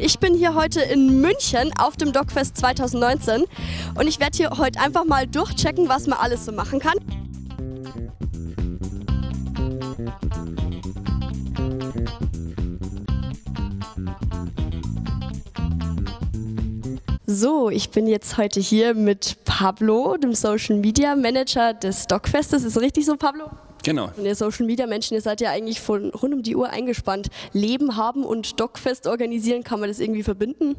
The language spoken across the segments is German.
Ich bin hier heute in München auf dem DocFest 2019 und ich werde hier heute einfach mal durchchecken, was man alles so machen kann. So, ich bin jetzt heute hier mit Pablo, dem Social Media Manager des DocFestes. Ist richtig so, Pablo? Genau. Und ihr Social Media Menschen, ihr seid ja eigentlich von rund um die Uhr eingespannt. Leben haben und Docfest organisieren, kann man das irgendwie verbinden?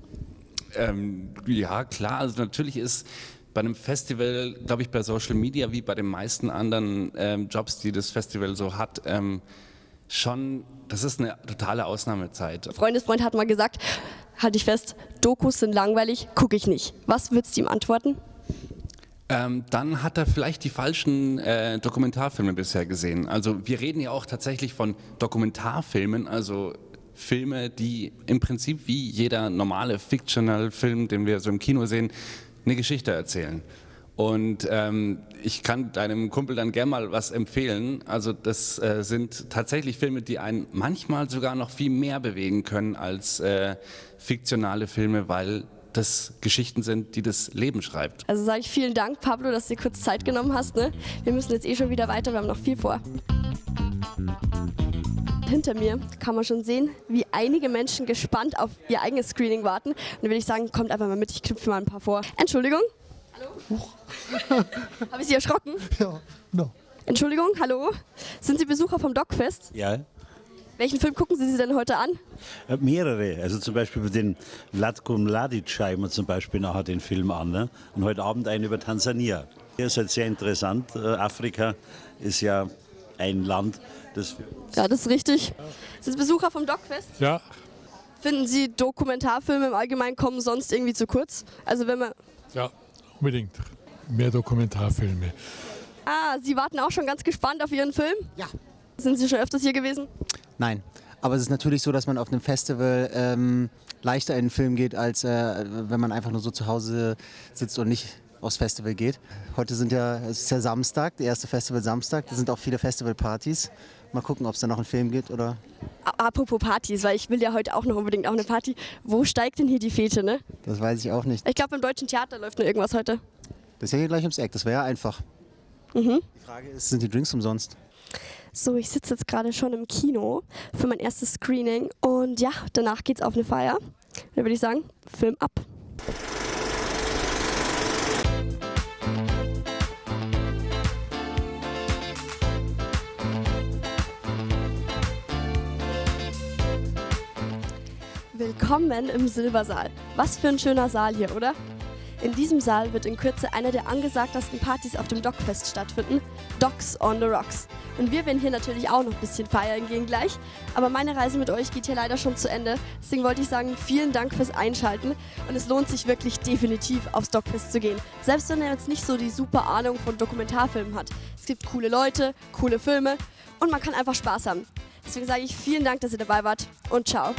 Ähm, ja, klar. Also natürlich ist bei einem Festival, glaube ich, bei Social Media wie bei den meisten anderen ähm, Jobs, die das Festival so hat, ähm, schon, das ist eine totale Ausnahmezeit. Freundesfreund hat mal gesagt, halte ich fest, Dokus sind langweilig, gucke ich nicht. Was würdest du ihm antworten? Ähm, dann hat er vielleicht die falschen äh, Dokumentarfilme bisher gesehen. Also wir reden ja auch tatsächlich von Dokumentarfilmen, also Filme, die im Prinzip wie jeder normale Fictional-Film, den wir so im Kino sehen, eine Geschichte erzählen. Und ähm, ich kann deinem Kumpel dann gerne mal was empfehlen. Also das äh, sind tatsächlich Filme, die einen manchmal sogar noch viel mehr bewegen können als äh, fiktionale Filme, weil das Geschichten sind, die das Leben schreibt. Also sage ich vielen Dank, Pablo, dass du dir kurz Zeit genommen hast. Ne? Wir müssen jetzt eh schon wieder weiter, wir haben noch viel vor. Hinter mir kann man schon sehen, wie einige Menschen gespannt auf ihr eigenes Screening warten. Und dann würde ich sagen, kommt einfach mal mit, ich knüpfe mal ein paar vor. Entschuldigung? Hallo? Habe ich Sie erschrocken? Ja, no. Entschuldigung, hallo? Sind Sie Besucher vom Dogfest? Ja, Welchen Film gucken Sie sich denn heute an? äh, mehrere. Also zum Beispiel über den Vlatko Mladic schauen wir zum Beispiel nachher den Film an. Ne? Und heute Abend einen über Tansania. Hier ist halt sehr interessant. Äh, Afrika ist ja ein Land, das Ja, das ist richtig. Sind Sie Besucher vom Dogfest? Ja, Finden Sie Dokumentarfilme im Allgemeinen kommen sonst irgendwie zu kurz? Also wenn man... ja, unbedingt. Mehr Dokumentarfilme. Ah, Sie warten auch schon ganz gespannt auf Ihren Film? Ja. Sind Sie schon öfters hier gewesen? Nein. Aber es ist natürlich so, dass man auf einem Festival ähm, leichter in den Film geht, als äh, wenn man einfach nur so zu Hause sitzt und nicht aufs Festival geht. Heute sind ja, es ist ja Samstag, der erste Festival Samstag. Da sind auch viele Festivalpartys. Mal gucken, ob es da noch einen Film gibt oder. Apropos Partys, weil ich will ja heute auch noch unbedingt auch eine Party. Wo steigt denn hier die Fete, ne? Das weiß ich auch nicht. Ich glaube, im Deutschen Theater läuft nur irgendwas heute. Das ist ja hier gleich ums Eck, das wäre ja einfach. Die Frage ist, sind die Drinks umsonst? So, ich sitze jetzt gerade schon im Kino für mein erstes Screening und ja, danach geht's auf eine Feier. Dann würde ich sagen, Film ab. Willkommen im Silbersaal. Was für ein schöner Saal hier, oder? In diesem Saal wird in Kürze eine der angesagtesten Partys auf dem Dockfest stattfinden, Docks on the Rocks. Und wir werden hier natürlich auch noch ein bisschen feiern gehen gleich. Aber meine Reise mit euch geht hier leider schon zu Ende. Deswegen wollte ich sagen, vielen Dank fürs Einschalten. Und es lohnt sich wirklich definitiv aufs Dockfest zu gehen. Selbst wenn ihr jetzt nicht so die super Ahnung von Dokumentarfilmen hat. Es gibt coole Leute, coole Filme und man kann einfach Spaß haben. Deswegen sage ich vielen Dank, dass ihr dabei wart und ciao.